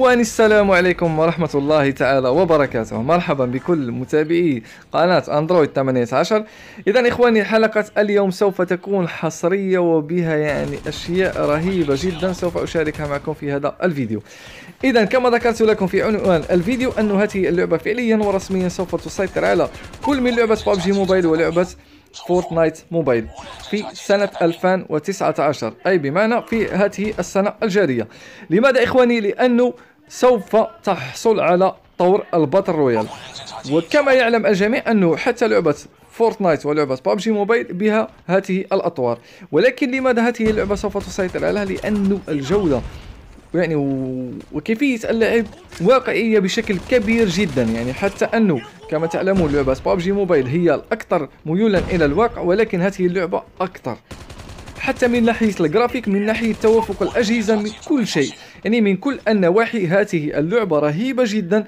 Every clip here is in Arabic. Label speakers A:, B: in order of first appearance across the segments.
A: اخواني السلام عليكم ورحمة الله تعالى وبركاته مرحبا بكل متابعي قناة اندرويد 18 اذا اخواني حلقة اليوم سوف تكون حصرية وبها يعني اشياء رهيبة جدا سوف اشاركها معكم في هذا الفيديو اذا كما ذكرت لكم في عنوان الفيديو ان هذه اللعبة فعليا ورسميا سوف تسيطر على كل من لعبة ببجي موبايل ولعبة فورتنايت موبايل في سنة 2019 أي بمعنى في هذه السنة الجارية لماذا إخواني؟ لأنه سوف تحصل على طور الباتل رويال وكما يعلم الجميع أنه حتى لعبة فورتنايت ولعبة بابجي موبايل بها هذه الأطوار ولكن لماذا هذه اللعبة سوف تسيطر عليها لانه الجودة يعني وكيفية اللعب واقعية بشكل كبير جدا يعني حتى أنه كما تعلمون لعبة بابجي موبايل هي الأكثر ميولا إلى الواقع ولكن هذه اللعبة أكثر حتى من ناحية الجرافيك من ناحية توافق الأجهزة من كل شيء يعني من كل النواحي هذه اللعبة رهيبة جدا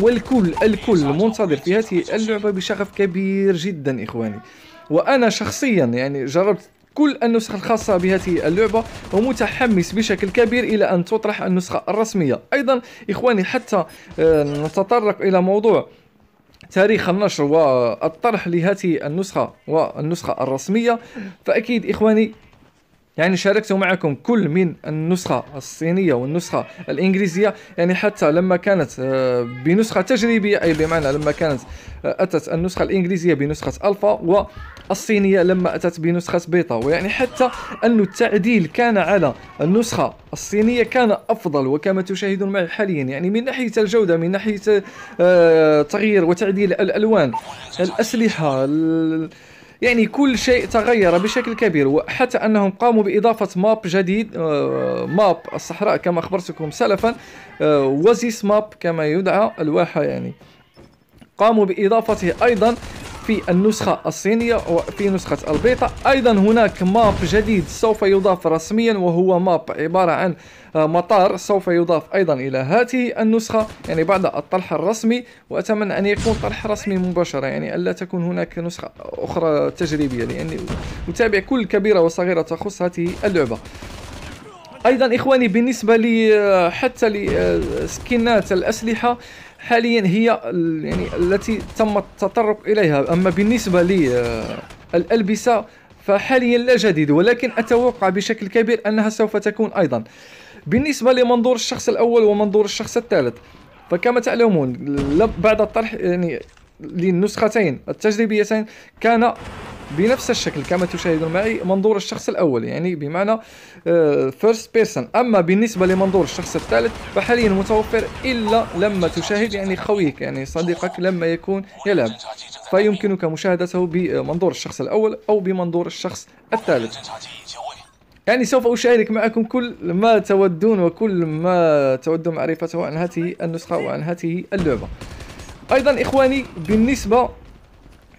A: والكل الكل منتظر في هذه اللعبة بشغف كبير جدا إخواني وأنا شخصيا يعني جربت كل النسخ الخاصة بهذه اللعبة ومتحمس بشكل كبير إلى أن تطرح النسخة الرسمية أيضا إخواني حتى آه، نتطرق إلى موضوع تاريخ النشر والطرح لهذه النسخة والنسخة الرسمية فأكيد إخواني يعني شاركت معكم كل من النسخة الصينية والنسخة الإنجليزية يعني حتى لما كانت آه، بنسخة تجريبية أي بمعنى لما كانت آه، أتت النسخة الإنجليزية بنسخة ألفا والصينية لما أتت بنسخة بيتا ويعني حتى أن التعديل كان على النسخة الصينية كان أفضل وكما تشاهدون معي حاليا يعني من ناحية الجودة من ناحية آه، تغيير وتعديل الألوان الأسلحة يعني كل شيء تغير بشكل كبير وحتى أنهم قاموا بإضافة ماب جديد آه، ماب الصحراء كما أخبرتكم سلفا آه، وزيس ماب كما يدعى الواحة يعني قاموا بإضافته أيضا في النسخة الصينية وفي نسخة البيتا أيضا هناك ماب جديد سوف يضاف رسميا وهو ماب عبارة عن مطار سوف يضاف أيضا إلى هذه النسخة يعني بعد الطرح الرسمي وأتمنى أن يكون طرح رسمي مباشرة يعني ألا تكون هناك نسخة أخرى تجريبية لأني يعني أتابع كل كبيرة وصغيرة تخص هذه اللعبة ايضا اخواني بالنسبه لي حتى لسكنات الاسلحه حاليا هي يعني التي تم التطرق اليها اما بالنسبه للالبسه آه، فحاليا لا جديد ولكن اتوقع بشكل كبير انها سوف تكون ايضا بالنسبه لمنظور الشخص الاول ومنظور الشخص الثالث فكما تعلمون بعد الطرح يعني للنسختين التجريبيتين كان بنفس الشكل كما تشاهدون معي منظور الشخص الاول يعني بمعنى فيرست آه، بيرسون اما بالنسبه لمنظور الشخص الثالث فحاليا متوفر الا لما تشاهد يعني خويك يعني صديقك لما يكون يلعب فيمكنك مشاهدته بمنظور الشخص الاول او بمنظور الشخص الثالث يعني سوف أشارك معكم كل ما تودون وكل ما تودون معرفته عن هذه النسخة وعن هذه اللعبة ايضا اخواني بالنسبه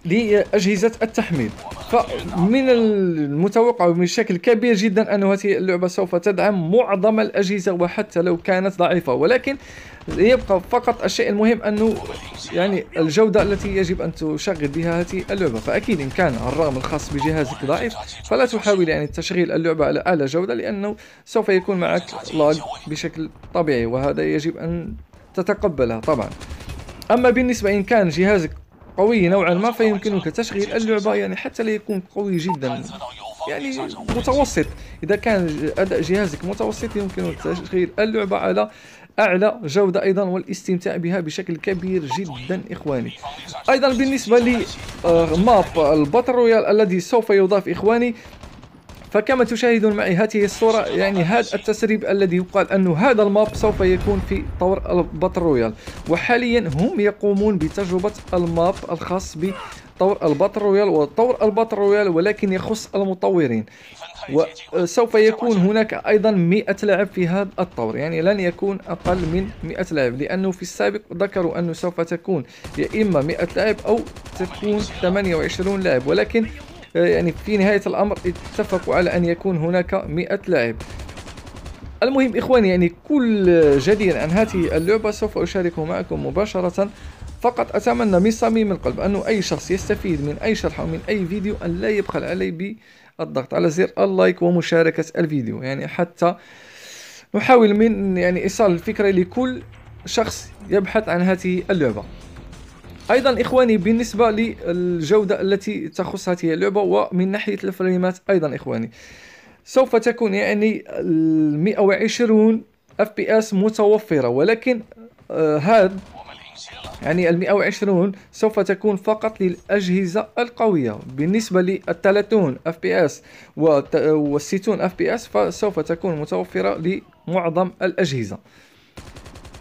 A: لاجهزه التحميل فمن المتوقع بشكل كبير جدا ان هذه اللعبه سوف تدعم معظم الاجهزه وحتى لو كانت ضعيفه ولكن يبقى فقط الشيء المهم انه يعني الجوده التي يجب ان تشغل بها هذه اللعبه فاكيد ان كان الرقم الخاص بجهازك ضعيف فلا تحاول يعني تشغيل اللعبه على اعلى جوده لانه سوف يكون معك لاج بشكل طبيعي وهذا يجب ان تتقبله طبعا اما بالنسبه ان كان جهازك قوي نوعا ما فيمكنك تشغيل اللعبه يعني حتى لا يكون قوي جدا يعني متوسط اذا كان اداء جهازك متوسط يمكنك تشغيل اللعبه على اعلى جوده ايضا والاستمتاع بها بشكل كبير جدا اخواني ايضا بالنسبه لماب الباتل رويال الذي سوف يضاف اخواني فكما تشاهدون معي هذه الصورة يعني هذا التسريب الذي يقال أن هذا الماب سوف يكون في طور الباتل رويال وحاليا هم يقومون بتجربة الماب الخاص ب طور الباتل رويال وطور الباتل رويال ولكن يخص المطورين وسوف يكون هناك ايضا 100 لاعب في هذا الطور يعني لن يكون اقل من 100 لاعب لانه في السابق ذكروا انه سوف تكون يا اما 100 لاعب او تكون 28 لاعب ولكن يعني في نهاية الأمر اتفقوا على أن يكون هناك 100 لاعب المهم إخواني يعني كل جديد عن هذه اللعبة سوف أشاركه معكم مباشرة فقط أتمنى من صميم القلب أن أي شخص يستفيد من أي شرح أو من أي فيديو أن لا يبخل علي بالضغط على زر اللايك ومشاركة الفيديو يعني حتى نحاول من يعني إيصال الفكرة لكل شخص يبحث عن هذه اللعبة ايضا اخواني بالنسبه للجوده التي تخص هذه اللعبه ومن ناحيه الفريمات ايضا اخواني سوف تكون يعني 120 اف بي اس متوفره ولكن آه هذا يعني ال 120 سوف تكون فقط للأجهزة القوية بالنسبة لل 30 اف بي اس وال 60 اف بي اس فسوف تكون متوفرة لمعظم الأجهزة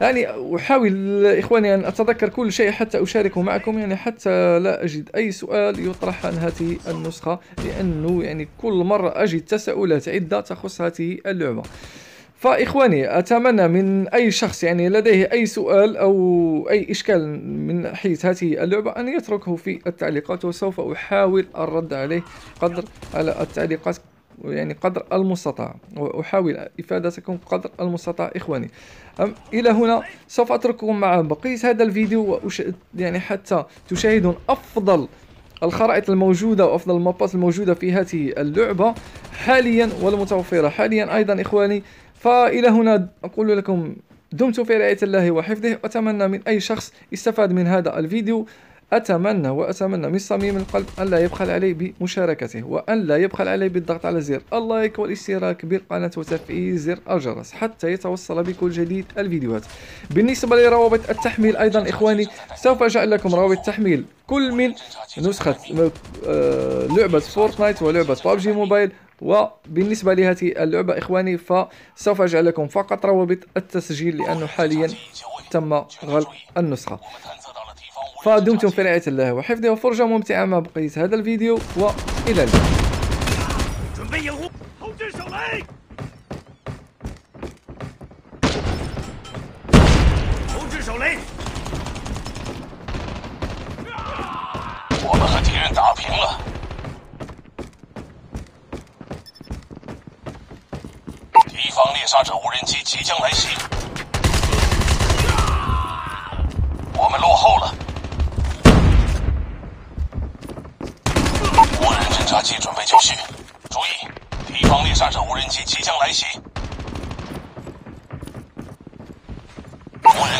A: يعني أحاول إخواني أن أتذكر كل شيء حتى أشاركه معكم يعني حتى لا أجد أي سؤال يطرح عن هذه النسخة لأنه يعني كل مرة أجد تساؤلات عدة تخص هذه اللعبة فإخواني أتمنى من أي شخص يعني لديه أي سؤال أو أي إشكال من حيث هذه اللعبة أن يتركه في التعليقات وسوف أحاول الرد عليه قدر على التعليقات يعني قدر المستطاع وأحاول إفادتكم قدر المستطاع إخواني إلى هنا سوف أترككم مع بقية هذا الفيديو وأش... يعني حتى تشاهدون أفضل الخرائط الموجودة وأفضل المابات الموجودة في هذه اللعبة حاليا والمتوفرة حاليا أيضا إخواني فإلى هنا أقول لكم دمتم في رعاية الله وحفظه أتمنى من أي شخص استفاد من هذا الفيديو أتمنى وأتمنى من صميم القلب أن لا يبخل علي بمشاركته وأن لا يبخل علي بالضغط على زر اللايك والاشتراك بالقناة وتفعيل زر الجرس حتى يتوصل بكل جديد الفيديوهات بالنسبة لروابط التحميل أيضا إخواني سوف أجعل لكم روابط تحميل كل من نسخة آه، لعبة فورتنايت ولعبة بابجي موبايل وبالنسبة لهذه اللعبة إخواني فسوف أجعل لكم فقط روابط التسجيل لأنه حاليا تم غلق النسخة فدمتم في رعاية الله وحفظه وفرجة ممتعة مع بقية هذا الفيديو وإلى اللقاء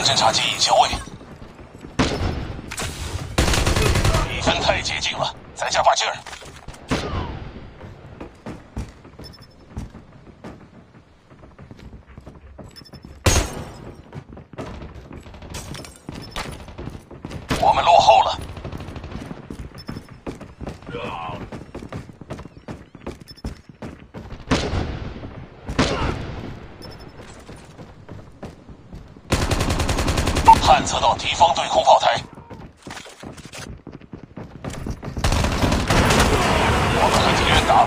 A: 侦察机已就位，比分太接近了，再加把劲儿。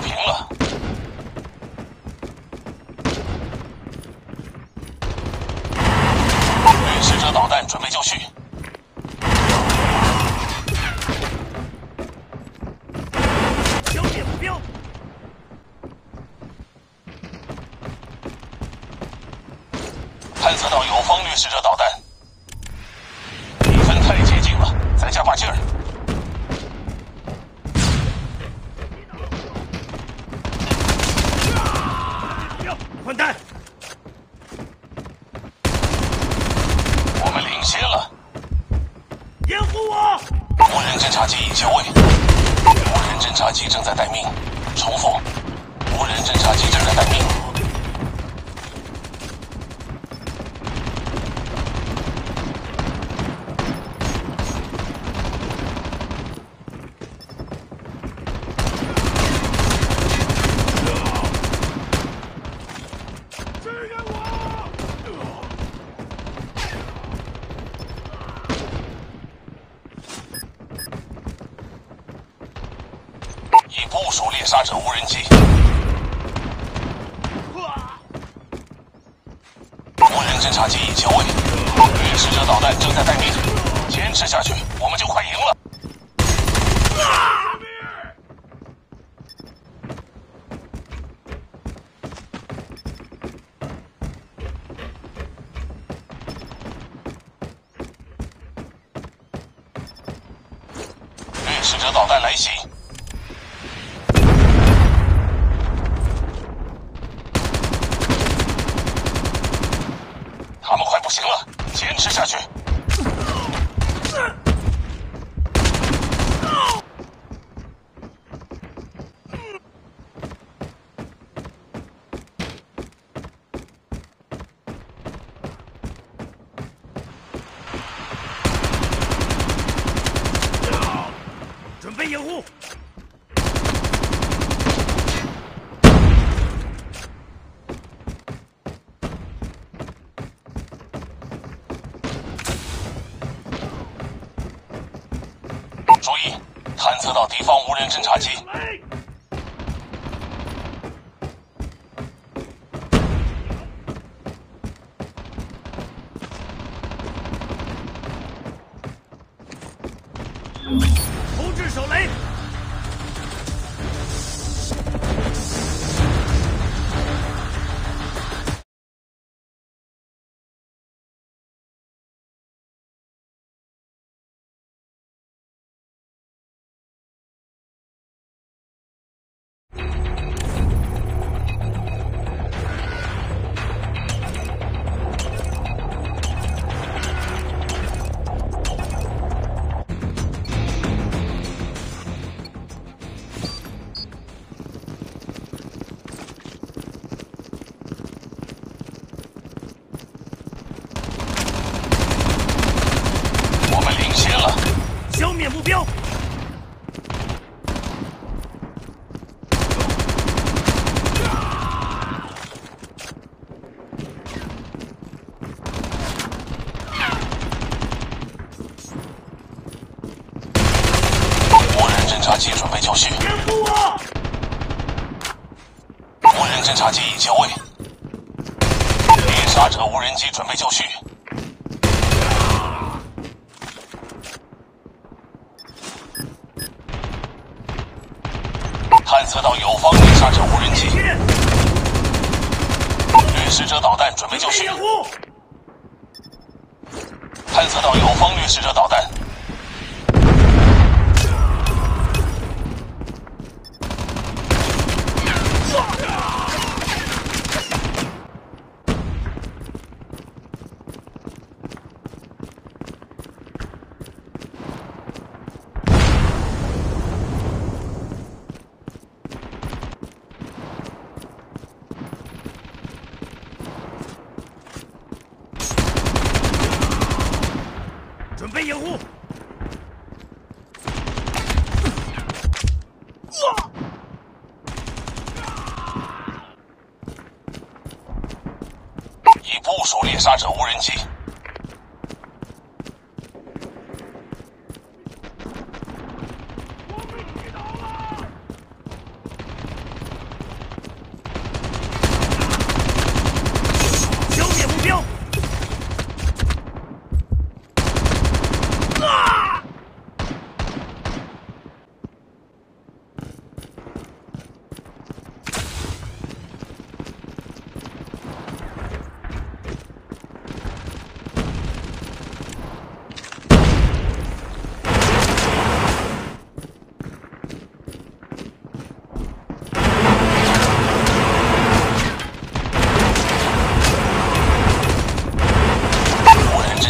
A: 平了。喂，无人侦察机正在待命。重复，无人侦察机正在待命。再下去，我们就快赢了。
B: 掩护！
C: 注意，探测到敌方无人侦察机。侦察机已就位，猎杀者无人机准备就绪。探测到友方猎杀者无人机，掠食者导弹准备就绪。探测到友方掠食者导弹。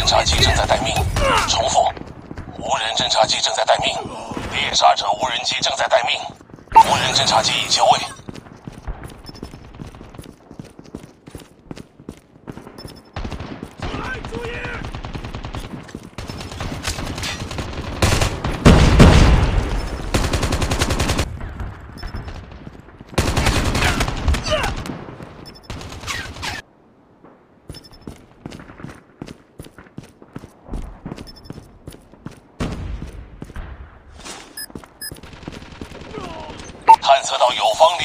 C: 侦察机正在待命。重复，无人侦察机正在待命。猎杀者无人机正在待命。无人侦察机已就位。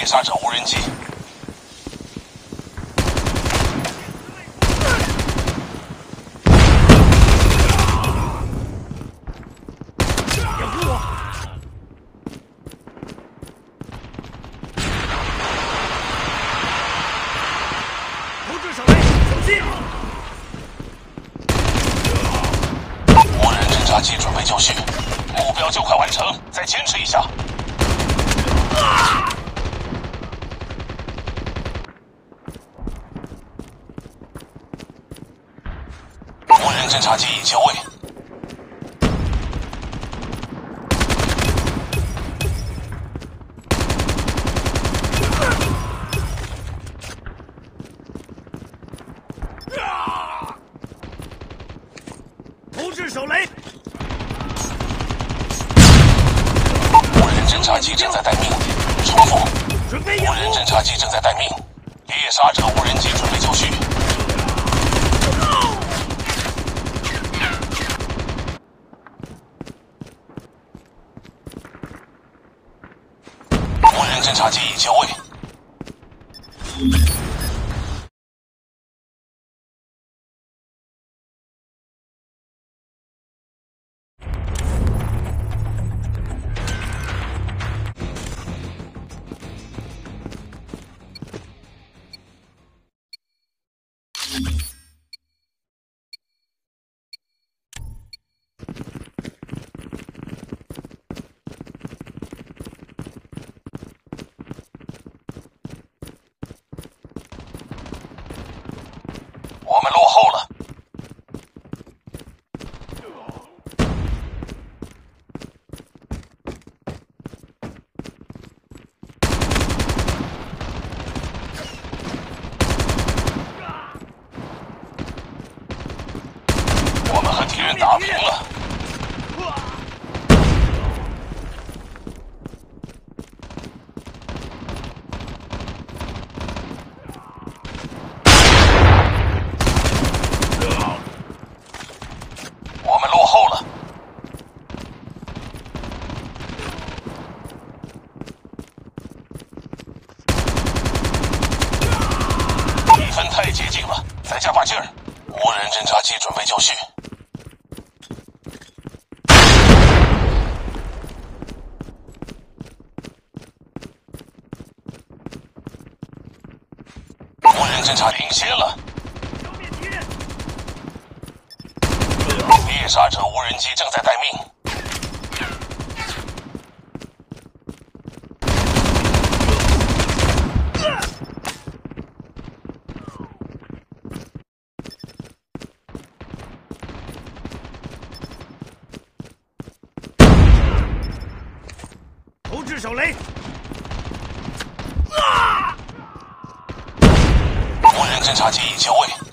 C: 查找无人机。够了！我们和敌人打平了。侦察领先了，猎杀者无人机正在待命。侦察机已就位。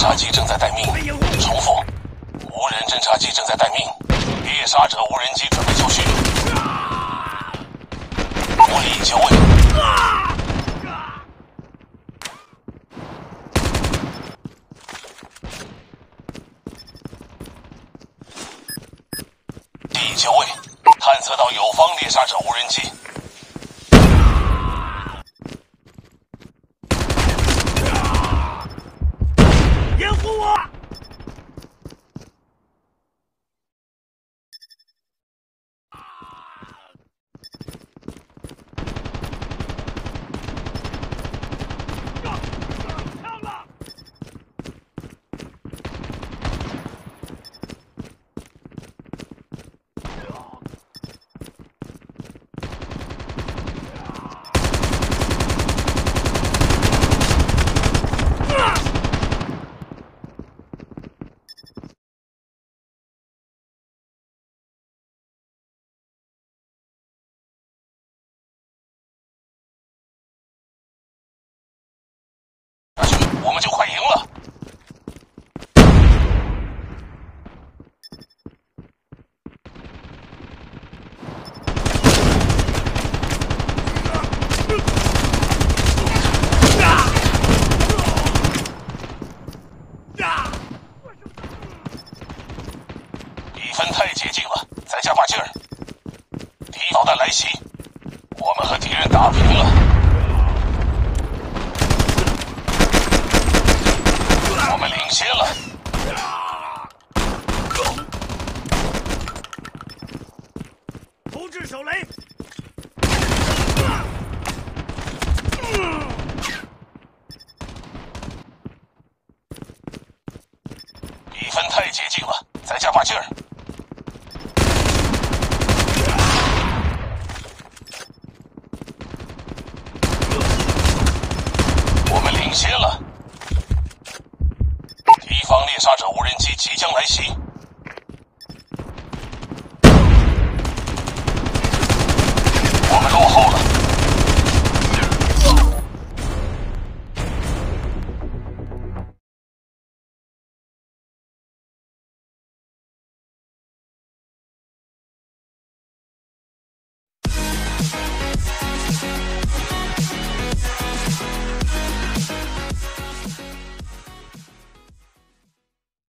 C: 侦察机正在待命。重复，无人侦察机正在待命。猎杀者无人机准备就绪。我力就位。地火位。探测到友方猎杀者无人机。Messi.